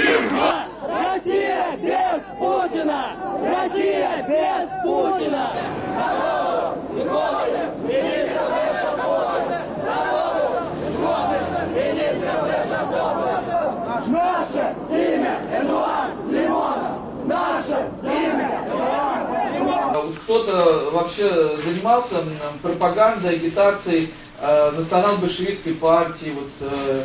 Россия без Путина! Россия без Путина! Наше имя Эдуард Лимонов! Наше имя Эдуард Лимонов! А кто-то вообще занимался пропагандой, агитацией э, национал-большевистской партии, вот, э,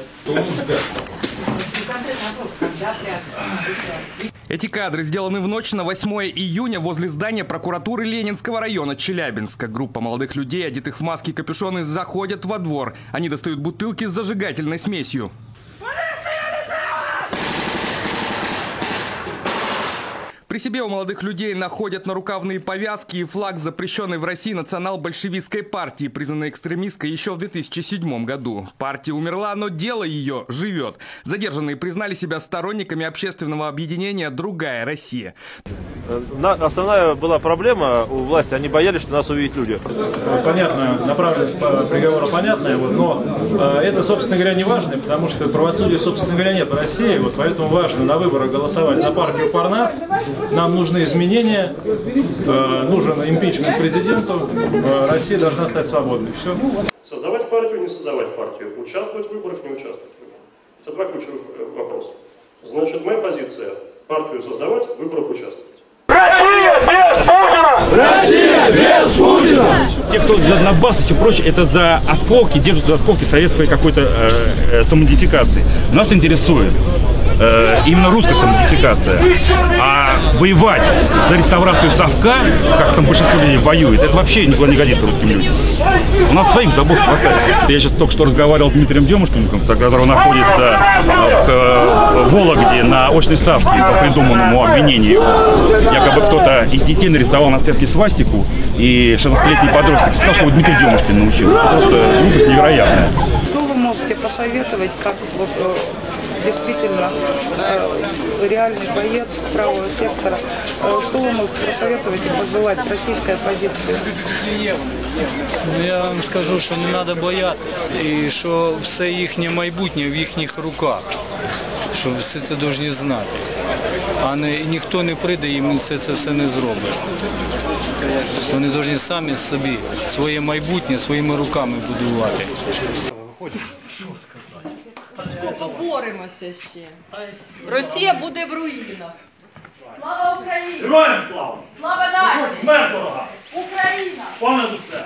Эти кадры сделаны в ночь на 8 июня возле здания прокуратуры Ленинского района Челябинска. Группа молодых людей, одетых в маски и капюшоны, заходят во двор. Они достают бутылки с зажигательной смесью. При себе у молодых людей находят нарукавные повязки и флаг запрещенной в России национал-большевистской партии, признанной экстремистской еще в 2007 году. Партия умерла, но дело ее живет. Задержанные признали себя сторонниками общественного объединения «Другая Россия». На- основная была проблема у власти, они боялись, что нас увидят люди. понятно, направленность по приговору понятная, вот, но э, это, собственно говоря, не важно, потому что правосудия, собственно говоря, нет в России, вот, поэтому важно на выборах голосовать за партию Парнас. Нам нужны изменения, э, нужен импичмент президенту, э, Россия должна стать свободной. Все. Создавать партию, не создавать партию, участвовать в выборах, не участвовать в выборах. Это два ключевых вопроса. Значит, моя позиция – партию создавать, в выборах участвовать. Те, кто за Донбасс и все прочее, это за осколки, держат за осколки советской какой-то э, э, самоидентификации. Нас интересует э, именно русская самоидентификация. А воевать за реставрацию совка, как там большинство людей воюет, это вообще никуда не годится русским людям. У нас своих забот хватает. Я сейчас только что разговаривал с Дмитрием Демушкиным, который находится э, в, э, в Вологде на очной ставке по придуманному обвинению. Якобы кто-то из детей нарисовал на церкви свастику, и 16-летний подросток сказал, что его Дмитрий Демушкин научил. Это просто глупость невероятная. Что вы можете посоветовать, как вот э, действительно э, реальный боец правого сектора, э, что вы можете посоветовать и пожелать российской оппозиции? Ну, я вам скажу, що не треба боятися, і що все їхнє майбутнє в їхніх руках. Що все це повинні знати. А не, ніхто не прийде і їм все це все не зробить. Вони повинні самі собі своє майбутнє своїми руками будувати. Поборемося ще. Росія буде в руїнах. Слава Україні! Героям слава! Слава нації! Смерть дорога! Україна! Понад усе!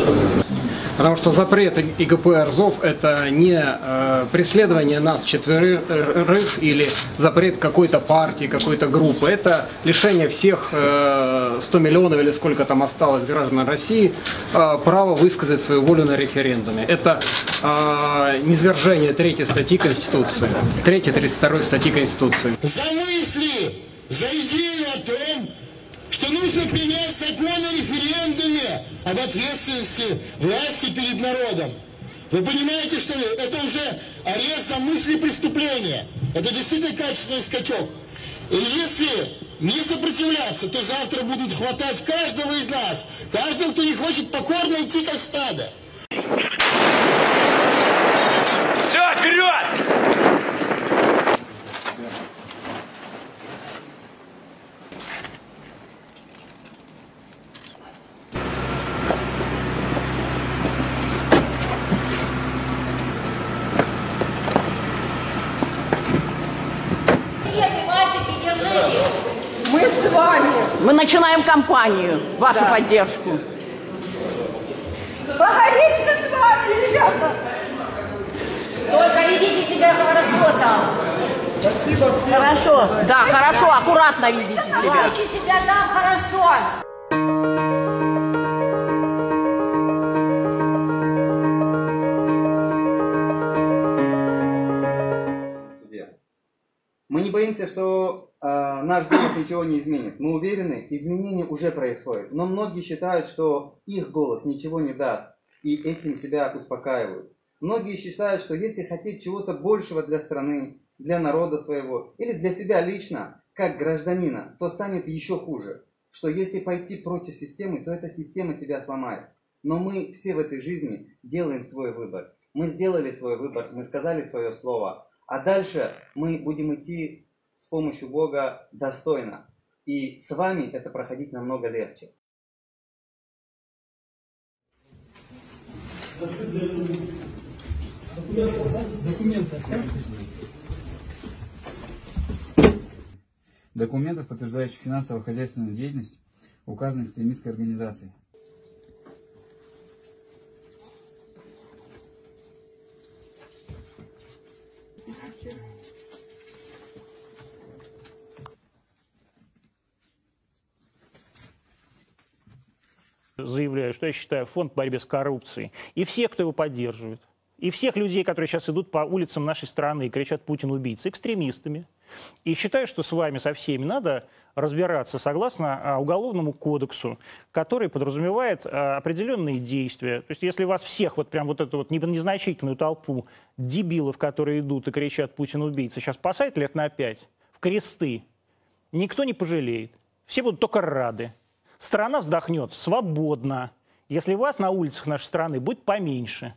Потому что запрет ИГП Арзов это не э, преследование нас четверых или запрет какой-то партии, какой-то группы. Это лишение всех э, 100 миллионов или сколько там осталось граждан России э, права высказать свою волю на референдуме. Это э, низвержение третьей статьи Конституции, третьей, 32 статьи Конституции. за мысли, за что нужно принять закон о референдуме об ответственности власти перед народом. Вы понимаете, что ли? Это уже арест за мысли преступления. Это действительно качественный скачок. И если не сопротивляться, то завтра будут хватать каждого из нас, каждого, кто не хочет покорно идти как стадо. Мы с вами. Мы начинаем кампанию, вашу да. поддержку. Погодите с вами, ребята. Только ведите себя хорошо там. Спасибо всем. Хорошо. Да, хорошо, аккуратно ведите себя. Ведите себя там хорошо. Мы не боимся, что наш голос ничего не изменит. Мы уверены, изменения уже происходят. Но многие считают, что их голос ничего не даст. И этим себя успокаивают. Многие считают, что если хотеть чего-то большего для страны, для народа своего, или для себя лично, как гражданина, то станет еще хуже. Что если пойти против системы, то эта система тебя сломает. Но мы все в этой жизни делаем свой выбор. Мы сделали свой выбор, мы сказали свое слово. А дальше мы будем идти с помощью Бога достойно. И с вами это проходить намного легче. Документов, подтверждающих финансово-хозяйственную деятельность указанной экстремистской организации. Заявляю, что я считаю фонд борьбы с коррупцией, и все, кто его поддерживает, и всех людей, которые сейчас идут по улицам нашей страны и кричат «Путин убийца», экстремистами. И считаю, что с вами, со всеми, надо разбираться согласно а, Уголовному кодексу, который подразумевает а, определенные действия. То есть если вас всех, вот прям вот эту вот незначительную толпу дебилов, которые идут и кричат «Путин убийца», сейчас посадят лет на пять в кресты, никто не пожалеет. Все будут только рады. Страна вздохнет свободно, если вас на улицах нашей страны будет поменьше.